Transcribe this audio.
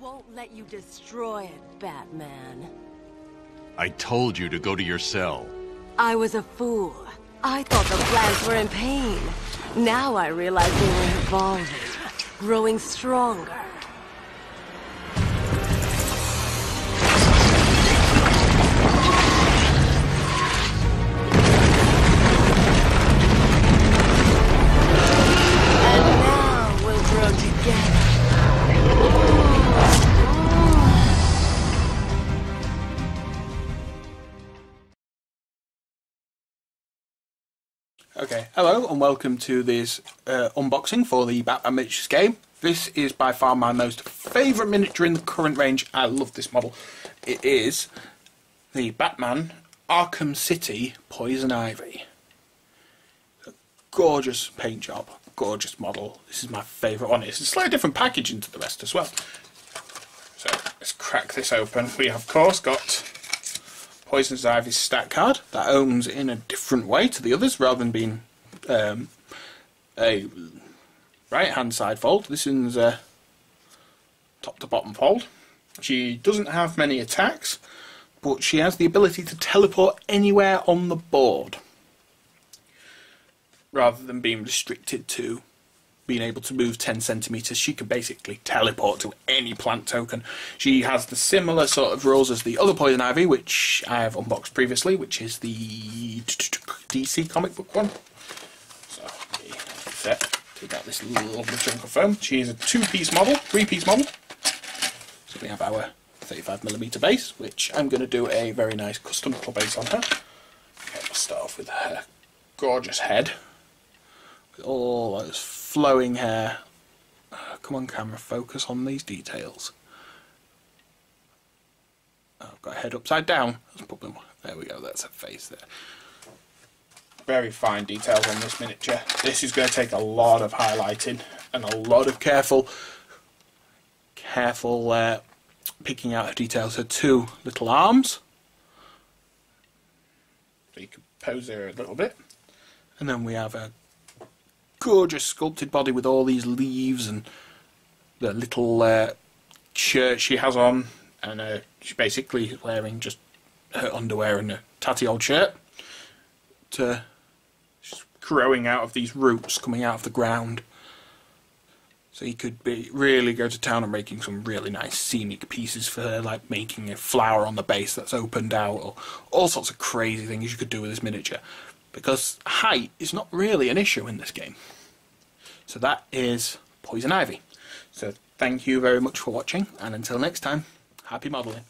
won't let you destroy it, Batman. I told you to go to your cell. I was a fool. I thought the plants were in pain. Now I realize they were evolving, growing stronger. And now we'll grow together. Okay, hello and welcome to this uh, unboxing for the Batman Miniatures game. This is by far my most favourite miniature in the current range. I love this model. It is the Batman Arkham City Poison Ivy. A gorgeous paint job, gorgeous model. This is my favourite one. It's a slightly different packaging to the rest as well. Let's crack this open. We have, of course, got Poison's Ivy's stat card that owns in a different way to the others rather than being um, a right hand side fold. This is a top to bottom fold. She doesn't have many attacks, but she has the ability to teleport anywhere on the board rather than being restricted to being able to move 10 centimeters, she can basically teleport to any plant token. She has the similar sort of rules as the other Poison Ivy, which I have unboxed previously, which is the DC comic book one. So, set, take out this lovely chunk of foam. She is a two-piece model, three-piece model. So we have our 35mm base, which I'm going to do a very nice custom metal base on her. Okay, we'll start off with her gorgeous head. With all those flowing hair. Uh, come on, camera, focus on these details. Oh, I've got a head upside down. Put them. There we go. That's a face there. Very fine details on this miniature. This is going to take a lot of highlighting and a lot of careful, careful uh, picking out of details. Her two little arms. So you can pose her a little bit. And then we have a gorgeous sculpted body with all these leaves and the little uh, shirt she has on, and uh, she basically wearing just her underwear and a tatty old shirt. To she's growing out of these roots coming out of the ground. So you could be really go to town on making some really nice scenic pieces for her, like making a flower on the base that's opened out, or all sorts of crazy things you could do with this miniature. Because height is not really an issue in this game. So that is Poison Ivy. So thank you very much for watching, and until next time, happy modelling.